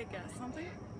take a guess. Something?